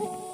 Oh.